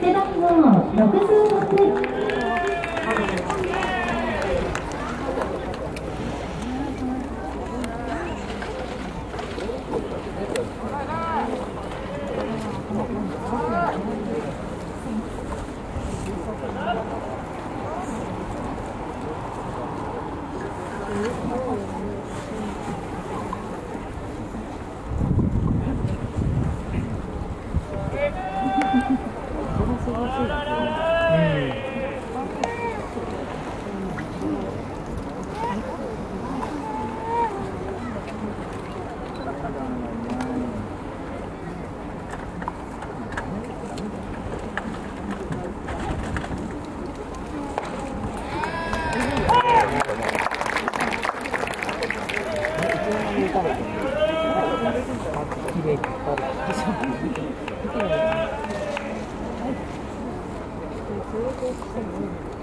背番号6。すしいですね。うん綺麗にっ張る。有点恐怖.